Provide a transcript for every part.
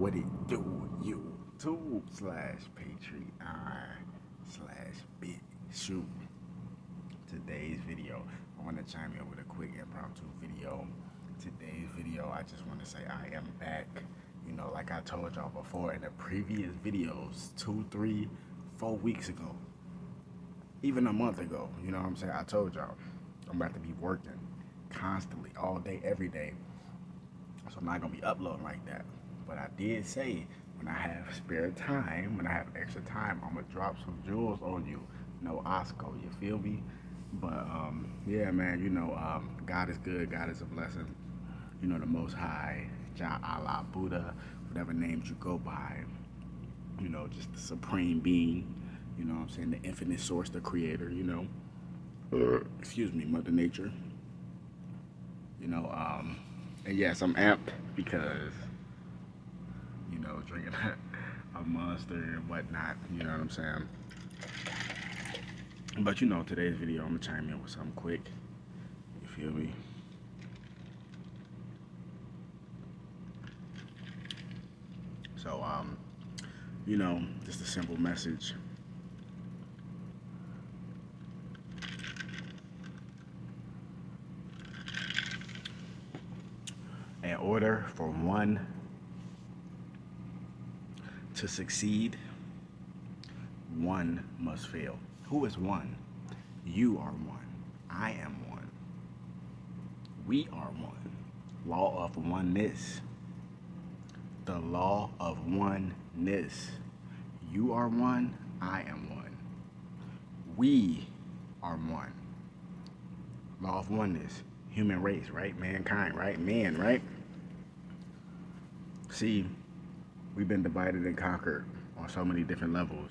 what it do, YouTube slash Patreon slash Big Shoot. Today's video, I want to chime in with a quick impromptu video. Today's video, I just want to say I am back. You know, like I told y'all before in the previous videos, two, three, four weeks ago, even a month ago, you know what I'm saying? I told y'all I'm about to be working constantly, all day, every day. So I'm not gonna be uploading like that. But I did say when I have spare time, when I have extra time, I'm gonna drop some jewels on you. No Osco, you feel me? But um, yeah, man, you know, um, God is good, God is a blessing. You know, the Most High, Jah Allah, Buddha, whatever names you go by. You know, just the supreme being. You know, I'm saying the infinite source, the creator. You know, excuse me, Mother Nature. You know, um, and yes, I'm amped because you know, drinking a monster and whatnot. You know what I'm saying? But you know, today's video, I'm gonna chime in with something quick. You feel me? So, um, you know, just a simple message. In order for one to succeed, one must fail. Who is one? You are one. I am one. We are one. Law of oneness. The law of oneness. You are one. I am one. We are one. Law of oneness. Human race, right? Mankind, right? Man, right? See, we've been divided and conquered on so many different levels.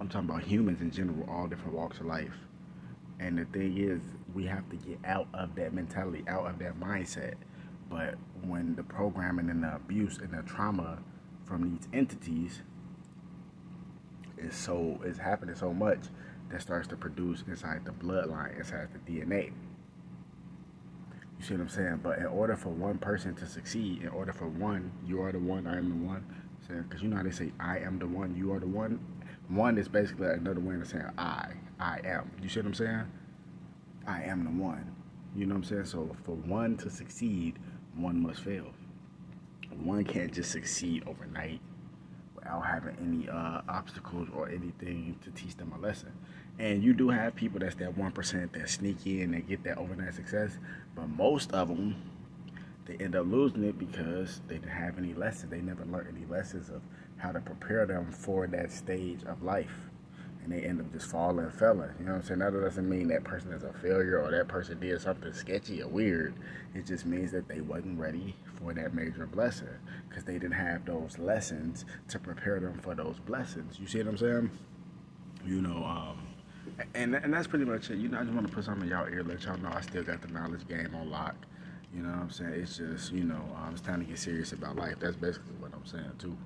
I'm talking about humans in general, all different walks of life. And the thing is, we have to get out of that mentality, out of that mindset. But when the programming and the abuse and the trauma from these entities is so is happening so much that starts to produce inside the bloodline, inside the DNA. You see what I'm saying? But in order for one person to succeed, in order for one, you are the one, I am the one, because you know how they say, I am the one, you are the one. One is basically another way of saying I, I am. You see what I'm saying? I am the one. You know what I'm saying? So for one to succeed, one must fail. One can't just succeed overnight without having any uh, obstacles or anything to teach them a lesson. And you do have people that's that 1% that sneak in and get that overnight success, but most of them they end up losing it because they didn't have any lessons. They never learned any lessons of how to prepare them for that stage of life. And they end up just falling and failing. You know what I'm saying? That doesn't mean that person is a failure or that person did something sketchy or weird. It just means that they wasn't ready for that major blessing because they didn't have those lessons to prepare them for those blessings. You see what I'm saying? You know, um, and and that's pretty much it. You know, I just want to put something in y'all ear, let y'all know I still got the knowledge game on lock. You know what I'm saying? It's just, you know, um, it's time to get serious about life. That's basically what I'm saying, too.